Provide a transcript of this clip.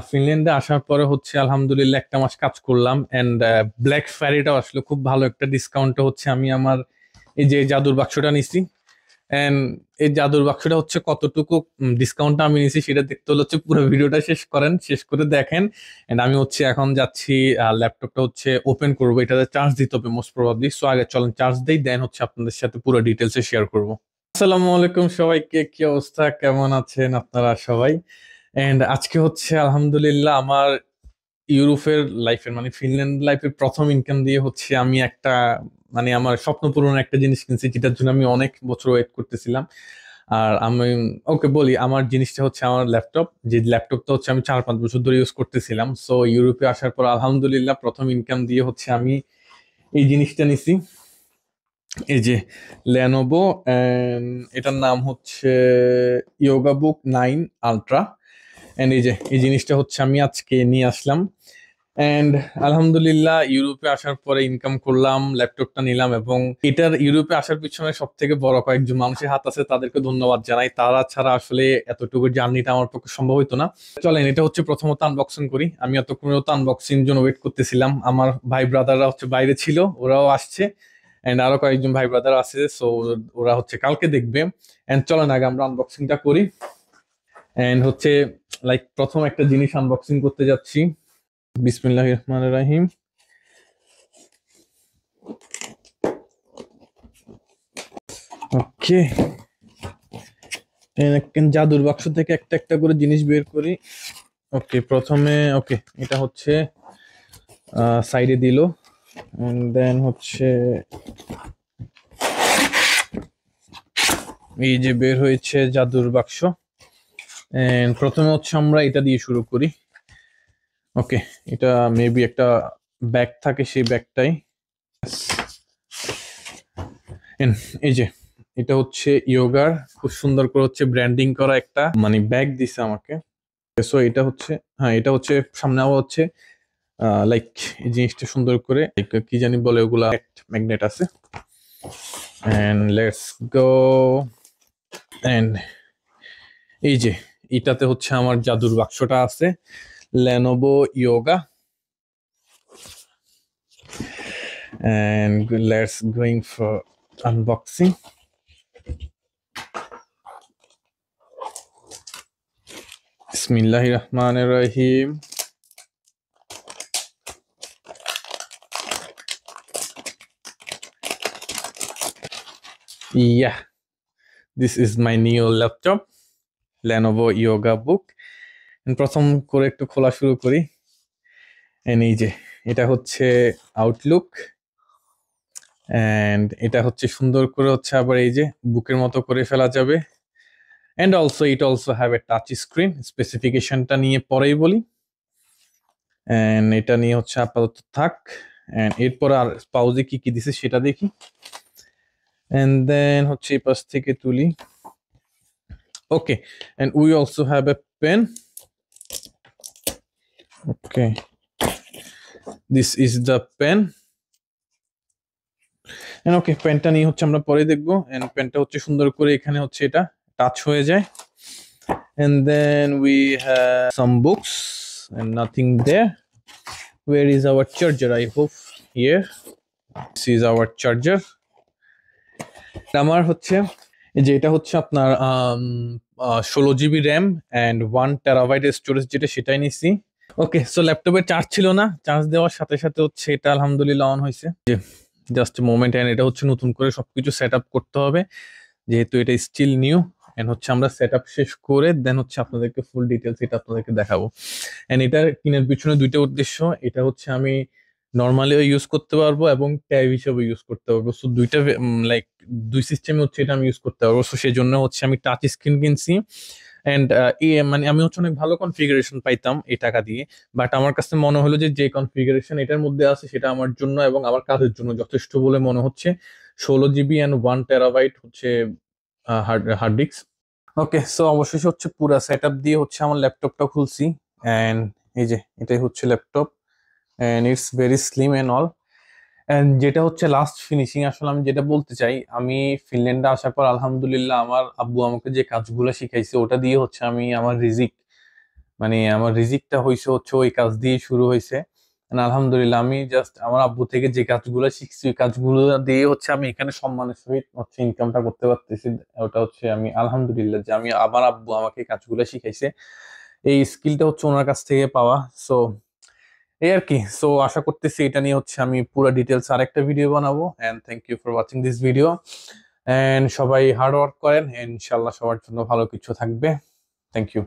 ফিনল্যান্ডে আসার পরে হচ্ছে আলহামদুলিল্লাহ একটা মাস কাজ করলাম এন্ড ব্ল্যাক ফ্রাইডেটাও আসলে। খুব ভালো একটা ডিসকাউন্টে হচ্ছে আমি আমার এই যে জাদুর বাক্সটা নিছি। এন্ড এই জাদুর বাক্সটা হচ্ছে কতটুকু ডিসকাউন্টটা আমি নিছি সেটা দেখতে হলে হচ্ছে পুরো ভিডিওটা শেষ করেন, শেষ করে দেখেন। এন্ড আমি হচ্ছে এখন যাচ্ছি ল্যাপটপটা হচ্ছে ওপেন করব। এটাতে চার্জ দিতে হবে মোস্ট প্রবাবলি সো আগে চলেন চার্জ দেই দেন হচ্ছে আপনাদের সাথে পুরো ডিটেলসে শেয়ার করব। আসসালামু আলাইকুম সবাইকে, কি অবস্থা? কেমন আছেন আপনারা সবাই? এন্ড আজকে হচ্ছে, আলহামদুলিল্লাহ, আমার ইউরোপের লাইফের মানে ফিনল্যান্ড লাইফের প্রথম ইনকাম দিয়ে হচ্ছে আমি একটা মানে আমার স্বপ্ন পূরণ একটা জিনিস কিনছি, যেটার জন্য আমি অনেক বছর ওয়েট করতেছিলাম। আর আমি, ওকে বলি, আমার জিনিসটা হচ্ছে আমার ল্যাপটপ যে ল্যাপটপটা হচ্ছে আমি চার পাঁচ বছর ধরে ইউজ করতেছিলাম। সো ইউরোপে আসার পর আলহামদুলিল্লাহ, প্রথম ইনকাম দিয়ে হচ্ছে আমি এই জিনিসটা নিছি। এই যে ল্যানোভো এটার নাম হচ্ছে Yoga Book nine ultra and এই যে, এই জিনিসটা হচ্ছে আমি আজকে নিয়ে আসলাম। এন্ড আলহামদুলিল্লাহ, ইউরোপে আসার পরে ইনকাম করলাম ল্যাপটপটা নিলাম এবং এটার ইউরোপে আসার পিছনে সব থেকে বড় কয়েকজন মানুষের হাত আছে, তাদেরকে ধন্যবাদ জানাই। তারা ছাড়া আসলে এতটুকু জার্নিটা আমার পক্ষে সম্ভব হতো না। চলেন, এটা হচ্ছে প্রথমত আনবক্সিং করি। আমি এতক্ষণ তো আনবক্সিং জন্য ওয়েট করতেছিলাম। আমার ভাই ব্রাদাররা হচ্ছে বাইরে ছিল, ওরাও আসছে। এন্ড আরও কয়েকজন ভাই ব্রাদার আছে সো ওরা হচ্ছে কালকে দেখবে। এন্ড চলেন, আগে আমরা আনবক্সিংটা করি। এন্ড হচ্ছে লাইক প্রথম একটা জিনিস আনবক্সিং করতে যাচ্ছি। বিসমিল্লাহ রহমান রাহিম। ওকে জাদুর বাক্স থেকে একটা একটা করে জিনিস বের করি। ওকে প্রথমে ওকে এটা হচ্ছে সাইডে দিল। দেন হচ্ছে, এই যে বের হয়েছে জাদুর বাক্স। প্রথমে হচ্ছে আমরা এটা দিয়ে শুরু করি। ওকে এটা মেবি একটা ব্যাগ থাকে সেই ব্যাগটাই এই যে, এটা হচ্ছে ইয়োগার খুব সুন্দর করে হচ্ছে ব্র্যান্ডিং করা একটা মানে ব্যাগ দিছে আমাকে। সো এটা হচ্ছে হ্যাঁ এটা হচ্ছে সামনে আবার হচ্ছে লাইক এই জিনিসটা সুন্দর করে কি জানি বলে ওগুলা ম্যাগনেট আছে। গো এই যে এটাতে হচ্ছে আমার জাদুর বাক্সটা আছে। Lenovo Yoga let's going for unboxing ইসমিল্লাহ রহমান রহিম ইয়া this is my new laptop Lenovo Yoga Book. প্রথম করে একটু খোলা শুরু করি। এই যে, এটা হচ্ছে আউটলুক অ্যান্ড এটা হচ্ছে সুন্দর করে হচ্ছে আবার এই যে, বুকের মতো করে ফেলা যাবে। And also it also have a touch screen স্পেসিফিকেশনটা নিয়ে পরেই বলি। অ্যান্ড এটা নিয়ে হচ্ছে আপাতত থাক। অ্যান্ড এরপর আর পাউজে কি কি দিছে সেটা দেখি। And then হচ্ছে এই পাশ থেকে তুলি। Okay and we also have a pen okay this is the pen and okay পেনটা নিয়ে হচ্ছে আমরা পরে দেখব and পেনটা হচ্ছে সুন্দর করে এখানে হচ্ছে এটা টাচ হয়ে যায় and then we have some books and nothing there where is our charger i hope here this is our charger আমার হচ্ছে যে এটা হচ্ছে আপনার ষোলো GB RAM and one terabyte storage যেটা সেটাই নিছি। ওকে সো ল্যাপটপে চার্জ ছিল না চার্জ দেওয়ার সাথে সাথে হচ্ছে এটা আলহামদুলিল্লাহ অন হয়েছে। যে জাস্ট মোমেন্ট অ্যান্ড এটা হচ্ছে নতুন করে সবকিছু সেট আপ করতে হবে। যেহেতু এটা স্টিল নিউ অ্যান্ড হচ্ছে আমরা সেট আপ শেষ করে দেন হচ্ছে আপনাদেরকে ফুল ডিটেলস এটা আপনাদেরকে দেখাবো। অ্যান্ড এটা কিনের পিছনে দুইটা উদ্দেশ্য, এটা হচ্ছে আমি নর্মালিও ইউজ করতে পারব এবং ট্যাব হিসেবে ইউজ করতে পারব। সো দুইটা লাইক দুই সিস্টেমে হচ্ছে এটা আমি ইউজ করতে পারব। সো সেই জন্য হচ্ছে আমি টাচ স্ক্রিন কিনছি। অ্যান্ড মানে আমি হচ্ছে অনেক ভালো কনফিগারেশন পাইতাম এই টাকা দিয়ে। বাট আমার কাছে মনে হলো যে যে কনফিগারেশন এটার মধ্যে আছে, সেটা আমার জন্য এবং আমার কাজের জন্য যথেষ্ট বলে মনে হচ্ছে। ষোলো জিবি অ্যান্ড ওয়ান টেরাবাইট হচ্ছে hard hard disk okay so অবশেষে হচ্ছে পুরো সেট দিয়ে হচ্ছে আমার ল্যাপটপটা খুলছি। অ্যান্ড এই যে, এটাই হচ্ছে laptop and it's very slim and all যেটা হচ্ছে লাস্ট ফিনিশিং আসলে আমি যেটা বলতে চাই, আমি ফিনল্যান্ডে আসার পর আলহামদুলিল্লাহ আমার আব্বু আমাকে যে কাজগুলো শিখাইছে, ওটা দিয়ে হচ্ছে আমি আমার রিজিক মানে আমার রিজিকটা হয়েছে হচ্ছে ওই কাজ দিয়ে শুরু হয়েছে আলহামদুলিল্লাহ আমি জাস্ট আমার আব্বু থেকে যে কাজগুলো শিখছি, ওই কাজগুলো দিয়ে হচ্ছে আমি এখানে সম্মানের সহিত হচ্ছে ইনকামটা করতে পারতেছি। ওটা হচ্ছে আমি আলহামদুলিল্লাহ যে আমি আমার আব্বু আমাকে কাজগুলো শিখাইছে। এই স্কিলটা হচ্ছে ওনার কাছ থেকে পাওয়া। সো এই আর কি। সো আশা করতেছি এটা নিয়ে হচ্ছে আমি পুরো ডিটেলস আরেকটা ভিডিও বানাবো। And thank you for watching this video and সবাই হার্ড ওয়ার্ক করেন। ইনশাল্লাহ সবার জন্য ভালো কিছু থাকবে। Thank you